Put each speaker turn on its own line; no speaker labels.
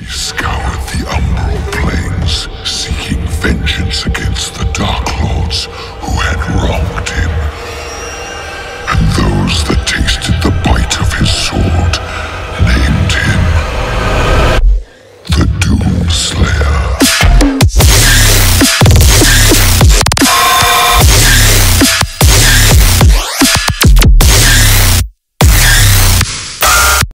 He scoured the umbral plains, seeking vengeance against the